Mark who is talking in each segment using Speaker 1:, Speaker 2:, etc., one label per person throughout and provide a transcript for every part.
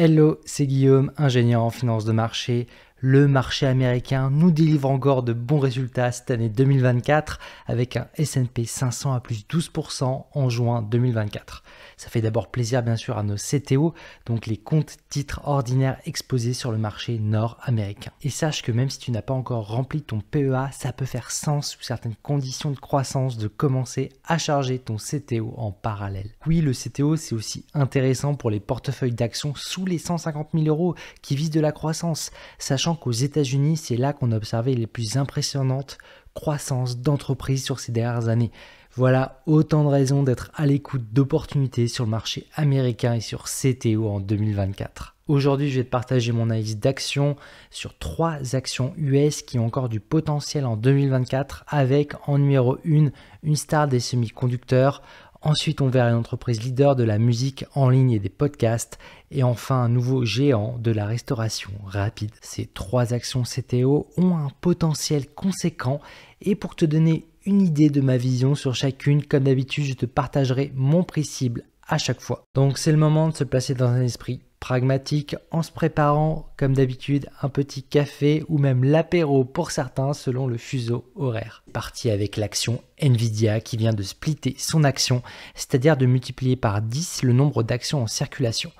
Speaker 1: Hello, c'est Guillaume, ingénieur en finance de marché. Le marché américain nous délivre encore de bons résultats cette année 2024 avec un S&P 500 à plus 12% en juin 2024. Ça fait d'abord plaisir bien sûr à nos CTO, donc les comptes titres ordinaires exposés sur le marché nord-américain. Et sache que même si tu n'as pas encore rempli ton PEA, ça peut faire sens sous certaines conditions de croissance de commencer à charger ton CTO en parallèle. Oui, le CTO c'est aussi intéressant pour les portefeuilles d'actions sous les 150 000 euros qui visent de la croissance, sachant qu'aux États-Unis c'est là qu'on a observé les plus impressionnantes croissances d'entreprises sur ces dernières années. Voilà autant de raisons d'être à l'écoute d'opportunités sur le marché américain et sur CTO en 2024. Aujourd'hui, je vais te partager mon analyse d'actions sur trois actions US qui ont encore du potentiel en 2024 avec en numéro 1 une star des semi-conducteurs. Ensuite, on verra une entreprise leader de la musique en ligne et des podcasts. Et enfin, un nouveau géant de la restauration rapide. Ces trois actions CTO ont un potentiel conséquent. Et pour te donner une idée de ma vision sur chacune. Comme d'habitude, je te partagerai mon prix cible à chaque fois. Donc c'est le moment de se placer dans un esprit pragmatique en se préparant comme d'habitude un petit café ou même l'apéro pour certains selon le fuseau horaire. Parti avec l'action Nvidia qui vient de splitter son action, c'est-à-dire de multiplier par 10 le nombre d'actions en circulation.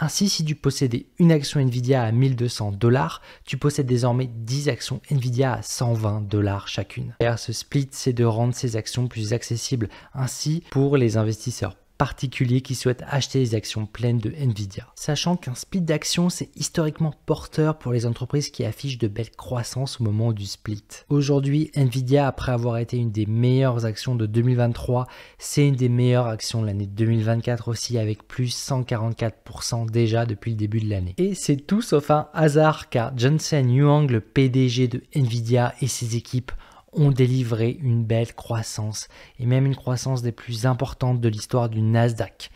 Speaker 1: Ainsi, si tu possédais une action Nvidia à 1200 dollars, tu possèdes désormais 10 actions Nvidia à 120 dollars chacune. Ce split, c'est de rendre ces actions plus accessibles ainsi pour les investisseurs particuliers qui souhaitent acheter les actions pleines de Nvidia. Sachant qu'un split d'actions, c'est historiquement porteur pour les entreprises qui affichent de belles croissances au moment du split. Aujourd'hui, Nvidia, après avoir été une des meilleures actions de 2023, c'est une des meilleures actions de l'année 2024 aussi, avec plus 144% déjà depuis le début de l'année. Et c'est tout sauf un hasard, car Jensen Huang, le PDG de Nvidia et ses équipes, ont délivré une belle croissance, et même une croissance des plus importantes de l'histoire du Nasdaq,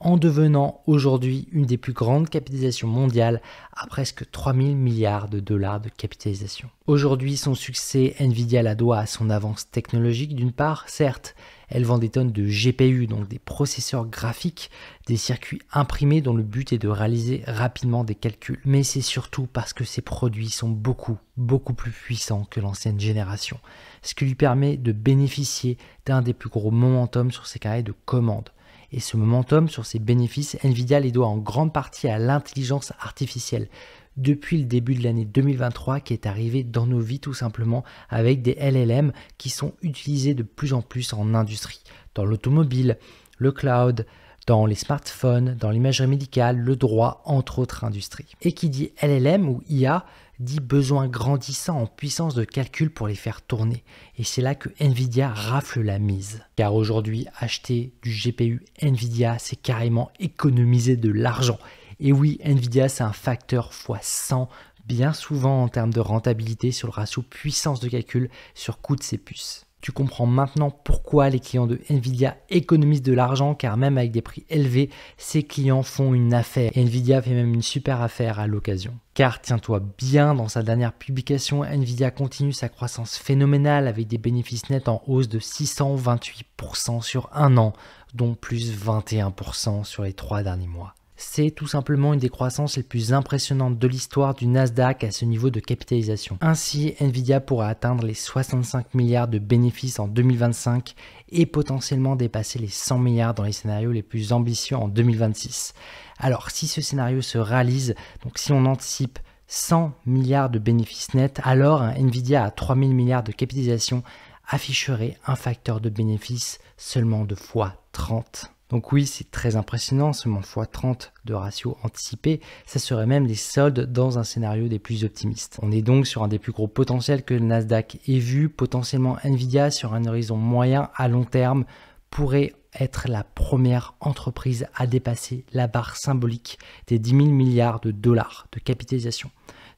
Speaker 1: en devenant aujourd'hui une des plus grandes capitalisations mondiales à presque 3000 milliards de dollars de capitalisation. Aujourd'hui, son succès, Nvidia la doit à son avance technologique d'une part, certes, elle vend des tonnes de GPU, donc des processeurs graphiques, des circuits imprimés dont le but est de réaliser rapidement des calculs. Mais c'est surtout parce que ces produits sont beaucoup, beaucoup plus puissants que l'ancienne génération, ce qui lui permet de bénéficier d'un des plus gros momentum sur ses carrés de commandes. Et ce momentum sur ses bénéfices, Nvidia les doit en grande partie à l'intelligence artificielle, depuis le début de l'année 2023 qui est arrivé dans nos vies tout simplement avec des LLM qui sont utilisés de plus en plus en industrie, dans l'automobile, le cloud, dans les smartphones, dans l'imagerie médicale, le droit, entre autres industries. Et qui dit LLM ou IA dit besoin grandissant en puissance de calcul pour les faire tourner. Et c'est là que Nvidia rafle la mise. Car aujourd'hui, acheter du GPU Nvidia, c'est carrément économiser de l'argent. Et oui, Nvidia, c'est un facteur x100 bien souvent en termes de rentabilité sur le ratio puissance de calcul sur coût de ses puces. Tu comprends maintenant pourquoi les clients de Nvidia économisent de l'argent car même avec des prix élevés, ces clients font une affaire. Nvidia fait même une super affaire à l'occasion. Car tiens-toi bien, dans sa dernière publication, Nvidia continue sa croissance phénoménale avec des bénéfices nets en hausse de 628% sur un an, dont plus 21% sur les trois derniers mois c'est tout simplement une des croissances les plus impressionnantes de l'histoire du Nasdaq à ce niveau de capitalisation. Ainsi, Nvidia pourra atteindre les 65 milliards de bénéfices en 2025 et potentiellement dépasser les 100 milliards dans les scénarios les plus ambitieux en 2026. Alors, si ce scénario se réalise, donc si on anticipe 100 milliards de bénéfices nets, alors Nvidia à 3000 milliards de capitalisation afficherait un facteur de bénéfice seulement de fois 30. Donc oui, c'est très impressionnant, seulement x30 de ratio anticipé, ça serait même les soldes dans un scénario des plus optimistes. On est donc sur un des plus gros potentiels que le Nasdaq ait vu, potentiellement Nvidia sur un horizon moyen à long terme pourrait être la première entreprise à dépasser la barre symbolique des 10 000 milliards de dollars de capitalisation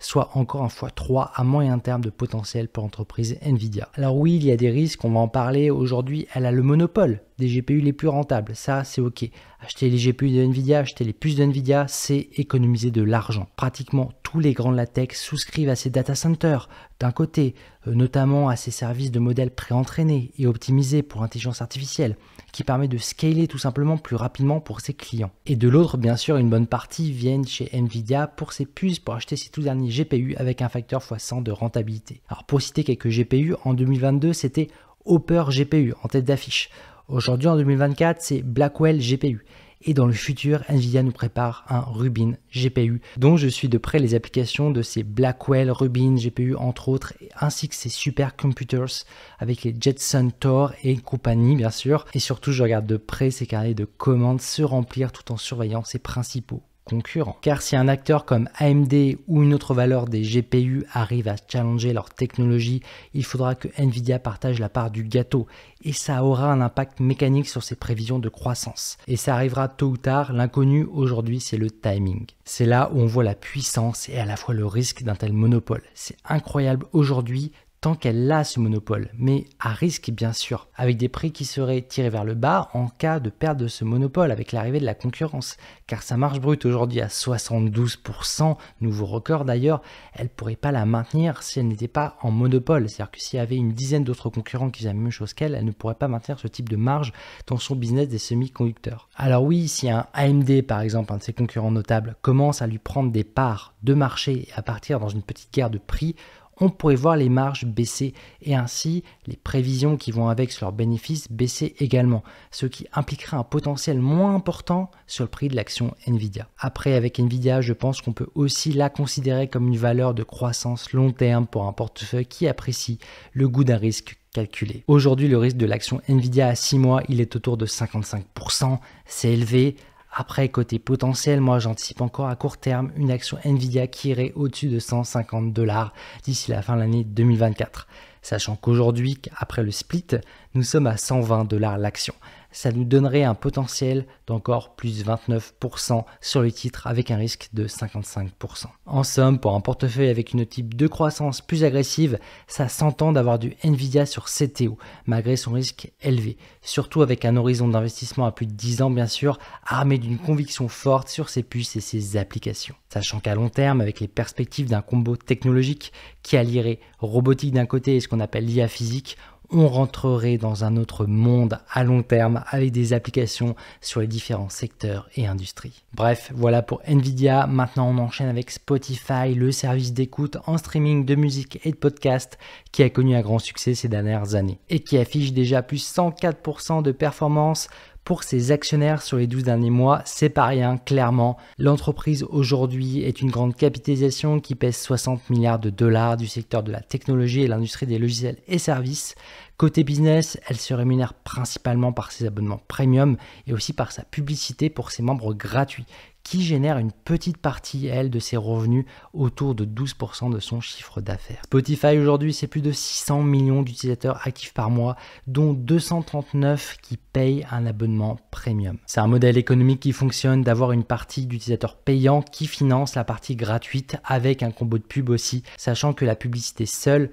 Speaker 1: soit encore un fois 3 à moyen terme de potentiel pour l'entreprise Nvidia. Alors oui, il y a des risques, on va en parler. Aujourd'hui, elle a le monopole des GPU les plus rentables. Ça, c'est OK. Acheter les GPU de Nvidia, acheter les puces de Nvidia, c'est économiser de l'argent. Pratiquement tous les grands de la tech souscrivent à ces data centers, d'un côté, euh, notamment à ces services de modèles préentraînés et optimisés pour l'intelligence artificielle, qui permet de scaler tout simplement plus rapidement pour ses clients. Et de l'autre, bien sûr, une bonne partie viennent chez Nvidia pour ses puces pour acheter ses tout derniers GPU avec un facteur x100 de rentabilité. Alors pour citer quelques GPU, en 2022, c'était Hopper GPU en tête d'affiche. Aujourd'hui, en 2024, c'est Blackwell GPU. Et dans le futur, Nvidia nous prépare un Rubin GPU, dont je suis de près les applications de ces Blackwell Rubin GPU entre autres, ainsi que ces supercomputers avec les Jetson Tor et compagnie bien sûr. Et surtout, je regarde de près ces carnets de commandes se remplir tout en surveillant ses principaux concurrents. Car si un acteur comme AMD ou une autre valeur des GPU arrive à challenger leur technologie, il faudra que Nvidia partage la part du gâteau et ça aura un impact mécanique sur ses prévisions de croissance. Et ça arrivera tôt ou tard, l'inconnu aujourd'hui c'est le timing. C'est là où on voit la puissance et à la fois le risque d'un tel monopole. C'est incroyable aujourd'hui qu'elle a ce monopole, mais à risque bien sûr, avec des prix qui seraient tirés vers le bas en cas de perte de ce monopole avec l'arrivée de la concurrence. Car sa marge brute aujourd'hui à 72%, nouveau record d'ailleurs, elle pourrait pas la maintenir si elle n'était pas en monopole. C'est-à-dire que s'il y avait une dizaine d'autres concurrents qui faisaient la même chose qu'elle, elle ne pourrait pas maintenir ce type de marge dans son business des semi-conducteurs. Alors oui, si un AMD par exemple, un de ses concurrents notables, commence à lui prendre des parts de marché et à partir dans une petite guerre de prix, on pourrait voir les marges baisser et ainsi les prévisions qui vont avec sur leurs bénéfices baisser également, ce qui impliquerait un potentiel moins important sur le prix de l'action Nvidia. Après, avec Nvidia, je pense qu'on peut aussi la considérer comme une valeur de croissance long terme pour un portefeuille qui apprécie le goût d'un risque calculé. Aujourd'hui, le risque de l'action Nvidia à 6 mois, il est autour de 55%, c'est élevé. Après, côté potentiel, moi j'anticipe encore à court terme une action Nvidia qui irait au-dessus de 150 dollars d'ici la fin de l'année 2024. Sachant qu'aujourd'hui, après le split, nous sommes à 120 dollars l'action ça nous donnerait un potentiel d'encore plus 29% sur le titre avec un risque de 55%. En somme, pour un portefeuille avec une type de croissance plus agressive, ça s'entend d'avoir du Nvidia sur CTO, malgré son risque élevé, surtout avec un horizon d'investissement à plus de 10 ans bien sûr, armé d'une conviction forte sur ses puces et ses applications. Sachant qu'à long terme, avec les perspectives d'un combo technologique qui allierait robotique d'un côté et ce qu'on appelle l'IA physique, on rentrerait dans un autre monde à long terme avec des applications sur les différents secteurs et industries. Bref, voilà pour Nvidia. Maintenant, on enchaîne avec Spotify, le service d'écoute en streaming de musique et de podcast qui a connu un grand succès ces dernières années et qui affiche déjà plus 104% de performance pour ses actionnaires sur les 12 derniers mois, c'est pas rien, clairement. L'entreprise aujourd'hui est une grande capitalisation qui pèse 60 milliards de dollars du secteur de la technologie et l'industrie des logiciels et services. Côté business, elle se rémunère principalement par ses abonnements premium et aussi par sa publicité pour ses membres gratuits qui génère une petite partie, elle, de ses revenus, autour de 12% de son chiffre d'affaires. Spotify aujourd'hui, c'est plus de 600 millions d'utilisateurs actifs par mois, dont 239 qui payent un abonnement premium. C'est un modèle économique qui fonctionne d'avoir une partie d'utilisateurs payants qui finance la partie gratuite avec un combo de pub aussi, sachant que la publicité seule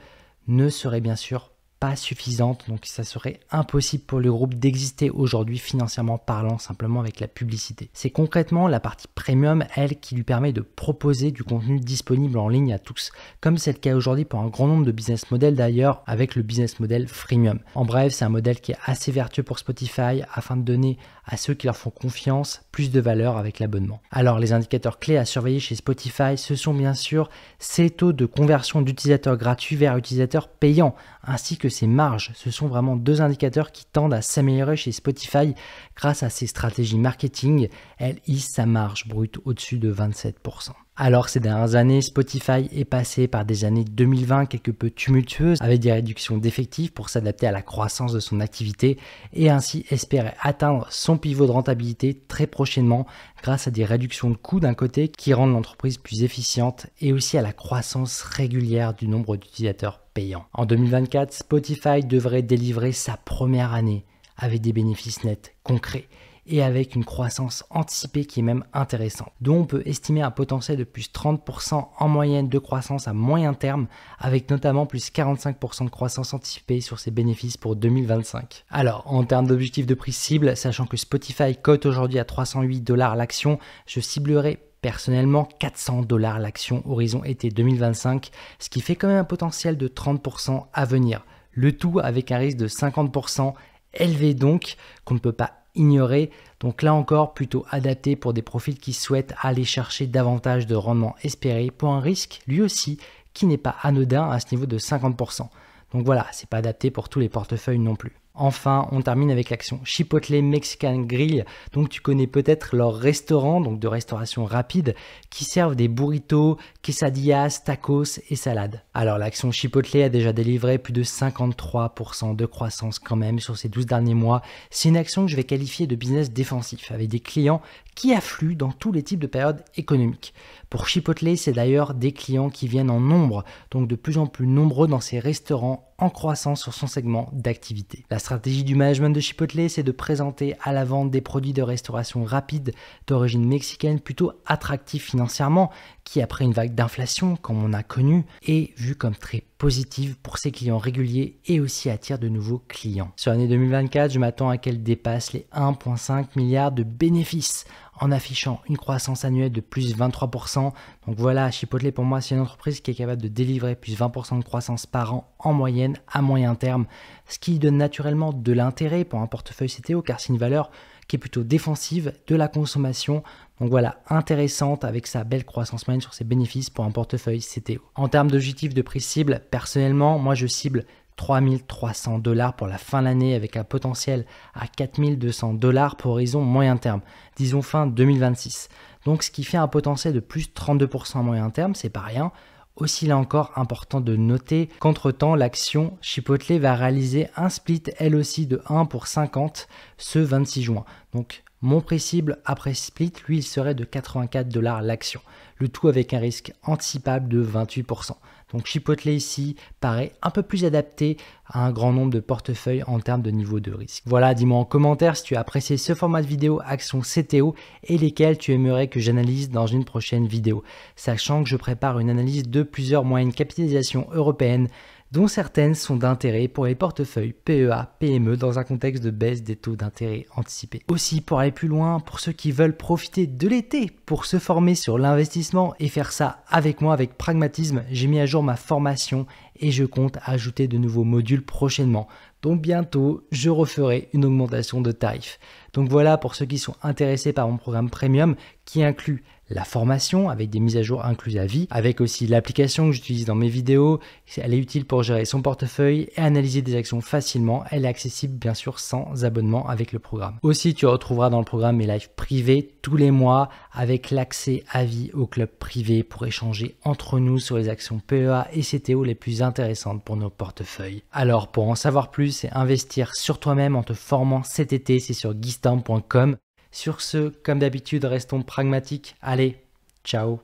Speaker 1: ne serait bien sûr pas suffisante, donc ça serait impossible pour le groupe d'exister aujourd'hui financièrement parlant simplement avec la publicité. C'est concrètement la partie premium, elle, qui lui permet de proposer du contenu disponible en ligne à tous, comme c'est le cas aujourd'hui pour un grand nombre de business models d'ailleurs avec le business model freemium. En bref, c'est un modèle qui est assez vertueux pour Spotify afin de donner à ceux qui leur font confiance plus de valeur avec l'abonnement. Alors les indicateurs clés à surveiller chez Spotify, ce sont bien sûr ces taux de conversion d'utilisateurs gratuits vers utilisateurs payants, ainsi que ses marges. Ce sont vraiment deux indicateurs qui tendent à s'améliorer chez Spotify grâce à ses stratégies marketing. Elle hisse sa marge brute au-dessus de 27%. Alors ces dernières années, Spotify est passé par des années 2020 quelque peu tumultueuses avec des réductions d'effectifs pour s'adapter à la croissance de son activité et ainsi espérer atteindre son pivot de rentabilité très prochainement grâce à des réductions de coûts d'un côté qui rendent l'entreprise plus efficiente et aussi à la croissance régulière du nombre d'utilisateurs payants. En 2024, Spotify devrait délivrer sa première année avec des bénéfices nets concrets et avec une croissance anticipée qui est même intéressante, dont on peut estimer un potentiel de plus 30% en moyenne de croissance à moyen terme, avec notamment plus 45% de croissance anticipée sur ses bénéfices pour 2025. Alors, en termes d'objectifs de prix cible, sachant que Spotify cote aujourd'hui à 308 dollars l'action, je ciblerai Personnellement, 400 dollars l'action horizon été 2025, ce qui fait quand même un potentiel de 30% à venir. Le tout avec un risque de 50% élevé donc, qu'on ne peut pas ignorer. Donc là encore, plutôt adapté pour des profils qui souhaitent aller chercher davantage de rendement espéré pour un risque, lui aussi, qui n'est pas anodin à ce niveau de 50%. Donc voilà, c'est pas adapté pour tous les portefeuilles non plus. Enfin, on termine avec l'action Chipotle Mexican Grill. Donc tu connais peut-être leur restaurant, donc de restauration rapide, qui servent des burritos, quesadillas, tacos et salades. Alors l'action Chipotle a déjà délivré plus de 53% de croissance quand même sur ces 12 derniers mois. C'est une action que je vais qualifier de business défensif, avec des clients qui affluent dans tous les types de périodes économiques. Pour Chipotle, c'est d'ailleurs des clients qui viennent en nombre, donc de plus en plus nombreux dans ces restaurants en croissance sur son segment d'activité. Stratégie du management de Chipotle, c'est de présenter à la vente des produits de restauration rapide d'origine mexicaine plutôt attractifs financièrement, qui après une vague d'inflation comme on a connu, est vu comme très positive pour ses clients réguliers et aussi attire de nouveaux clients. Sur l'année 2024, je m'attends à qu'elle dépasse les 1,5 milliards de bénéfices en affichant une croissance annuelle de plus 23%. Donc voilà, Chipotle pour moi c'est une entreprise qui est capable de délivrer plus 20% de croissance par an en moyenne à moyen terme, ce qui donne naturellement de l'intérêt pour un portefeuille CTO car c'est une valeur qui est plutôt défensive de la consommation. Donc voilà, intéressante avec sa belle croissance moyenne sur ses bénéfices pour un portefeuille CTO. En termes d'objectifs de prix cible, personnellement, moi je cible 3300 dollars pour la fin de l'année avec un potentiel à 4200 dollars pour horizon moyen terme, disons fin 2026. Donc ce qui fait un potentiel de plus 32% à moyen terme, c'est pas rien. Aussi là encore important de noter qu'entre-temps l'action Chipotle va réaliser un split elle aussi de 1 pour 50 ce 26 juin. Donc mon prix cible après split, lui, il serait de 84 dollars l'action. Le tout avec un risque anticipable de 28%. Donc Chipotle ici paraît un peu plus adapté à un grand nombre de portefeuilles en termes de niveau de risque. Voilà, dis-moi en commentaire si tu as apprécié ce format de vidéo action CTO et lesquels tu aimerais que j'analyse dans une prochaine vidéo. Sachant que je prépare une analyse de plusieurs moyennes capitalisation européennes dont certaines sont d'intérêt pour les portefeuilles PEA, PME dans un contexte de baisse des taux d'intérêt anticipés. Aussi, pour aller plus loin, pour ceux qui veulent profiter de l'été pour se former sur l'investissement et faire ça avec moi avec pragmatisme, j'ai mis à jour ma formation et je compte ajouter de nouveaux modules prochainement. Donc bientôt, je referai une augmentation de tarifs. Donc voilà pour ceux qui sont intéressés par mon programme premium qui inclut la formation avec des mises à jour incluses à vie, avec aussi l'application que j'utilise dans mes vidéos. Elle est utile pour gérer son portefeuille et analyser des actions facilement. Elle est accessible bien sûr sans abonnement avec le programme. Aussi, tu retrouveras dans le programme mes lives privés tous les mois avec l'accès à vie au club privé pour échanger entre nous sur les actions PEA et CTO les plus intéressantes pour nos portefeuilles. Alors, pour en savoir plus et investir sur toi-même en te formant cet été, c'est sur guistam.com. Sur ce, comme d'habitude, restons pragmatiques. Allez, ciao